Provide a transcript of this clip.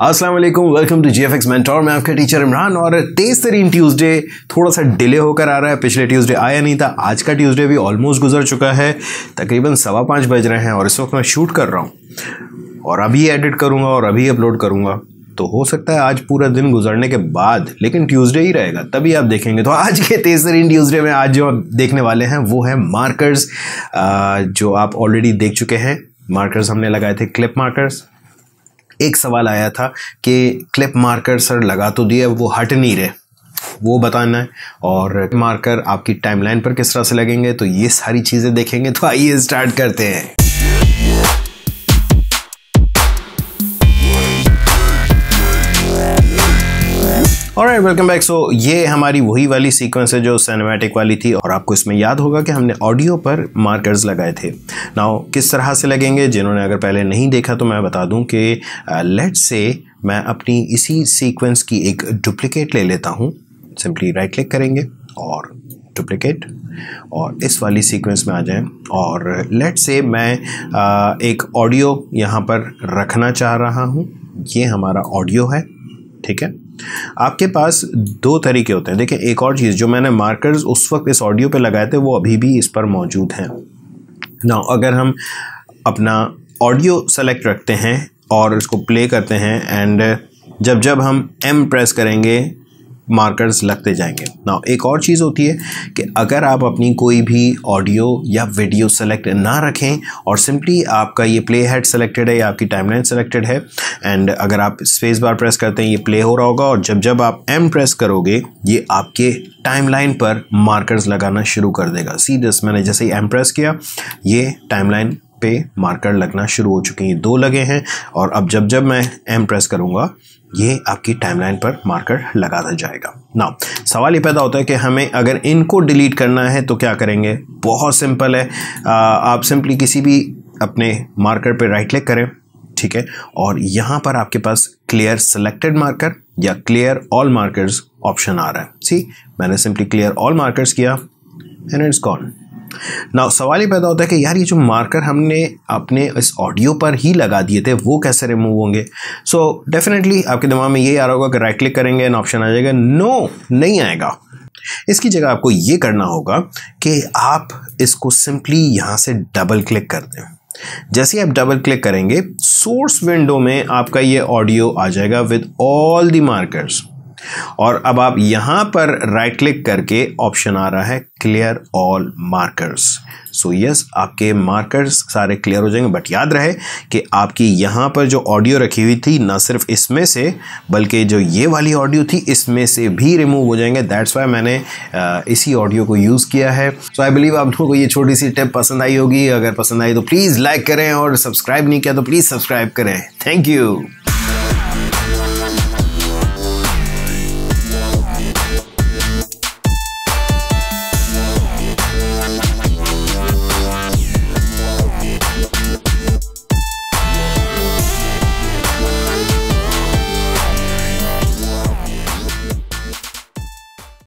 अस्सलाम वालेकुम welcome to GFX mentor मैं आपका टीचर इमरान और तेज तरीन ट्यूसडे थोड़ा सा डिले होकर आ रहा है। पिछले ट्यूसडे आया नहीं था, आज का ट्यूसडे भी ऑलमोस्ट गुजर चुका है। तकरीबन सवा पाँच बज रहे हैं और इस वक्त मैं शूट कर रहा हूँ और अभी एडिट करूँगा और अभी अपलोड करूँगा। तो हो सकता है आज पूरा दिन गुजरने के बाद, लेकिन ट्यूसडे ही रहेगा, तभी आप देखेंगे। तो आज के तेज तरीन ट्यूसडे में आज जो आप देखने वाले हैं, वो है मार्कर्स जो आप ऑलरेडी देख चुके हैं मार्कर्स हमने लगाए थे क्लिप मार्कर्स एक सवाल आया था कि क्लिप मार्कर सर लगा तो दिया वो हट नहीं रहे। वो बताना है, और मार्कर आपकी टाइमलाइन पर किस तरह से लगेंगे तो ये सारी चीज़ें देखेंगे तो आइए स्टार्ट करते हैं। और वेलकम बैक सो ये हमारी वही वाली सीक्वेंस है जो सिनेमैटिक वाली थी और आपको इसमें याद होगा कि हमने ऑडियो पर मार्कर्स लगाए थे। नाउ किस तरह से लगेंगे? जिन्होंने अगर पहले नहीं देखा तो मैं बता दूँ कि लेट से मैं अपनी इसी सीक्वेंस की एक डुप्लीकेट ले लेता हूँ। सिंपली राइट क्लिक करेंगे और डुप्लीकेट और इस वाली सीक्वेंस में आ जाएँ। और लेट से मैं एक ऑडियो यहाँ पर रखना चाह रहा हूँ। ये हमारा ऑडियो है, ठीक है? आपके पास दो तरीके होते हैं। देखिए, एक और चीज़ जो मैंने मार्कर्स उस वक्त इस ऑडियो पे लगाए थे, वो अभी भी इस पर मौजूद हैं। ना अगर हम अपना ऑडियो सेलेक्ट रखते हैं और इसको प्ले करते हैं एंड जब जब हम एम प्रेस करेंगे मार्कर्स लगते जाएँगे। ना एक और चीज़ होती है कि अगर आप अपनी कोई भी ऑडियो या वीडियो सेलेक्ट ना रखें और सिंपली आपका ये प्ले हेड सेलेक्टेड है या आपकी टाइमलाइन सेलेक्टेड है एंड अगर आप स्पेस बार प्रेस करते हैं, ये प्ले हो रहा होगा और जब जब आप एम प्रेस करोगे, ये आपके टाइमलाइन पर मार्कर्स लगाना शुरू कर देगा। सी दिस मैंने जैसे ही एम प्रेस किया, ये टाइमलाइन पे मार्कर लगना शुरू हो चुके हैं। दो लगे हैं और अब जब जब मैं एम प्रेस करूँगा ये आपकी टाइमलाइन पर मार्कर लगाता जाएगा। ना सवाल ये पैदा होता है कि हमें अगर इनको डिलीट करना है तो क्या करेंगे? बहुत सिंपल है। आ, आप सिंपली किसी भी अपने मार्कर पे राइट क्लिक करें ठीक है? और यहाँ पर आपके पास क्लियर सेलेक्टेड मार्कर या क्लियर ऑल मार्कर्स ऑप्शन आ रहा है। सी मैंने सिंपली क्लियर ऑल मार्कर्स किया एंड इट्स गॉन ना सवाल ये पैदा होता है कि यार ये जो मार्कर हमने अपने इस ऑडियो पर ही लगा दिए थे वो कैसे रिमूव होंगे? सो so, डेफिनेटली आपके दिमाग में ये आ रहा होगा कि राइट क्लिक करेंगे एन ऑप्शन आ जाएगा। नो no, नहीं आएगा। इसकी जगह आपको ये करना होगा कि आप इसको सिंपली यहाँ से डबल क्लिक कर दें। जैसे ही आप डबल क्लिक करेंगे सोर्स विंडो में आपका ये ऑडियो आ जाएगा विद ऑल दी मार्कर्स और अब आप यहाँ पर राइट क्लिक करके ऑप्शन आ रहा है clear all markers so yes आपके मार्कर्स सारे क्लियर हो जाएँगे बट याद रहे कि आपकी यहाँ पर जो ऑडियो रखी हुई थी, ना सिर्फ़ इसमें से, बल्कि जो ये वाली ऑडियो थी, इसमें से भी रिमूव हो जाएँगे. दैट्स वाई मैंने इसी ऑडियो को यूज़ किया है. सो आई बिलीव आप लोगों को ये छोटी सी टिप पसंद आई होगी. अगर पसंद आई तो प्लीज़ लाइक करें और सब्सक्राइब नहीं किया तो प्लीज़ सब्सक्राइब करें. Thank you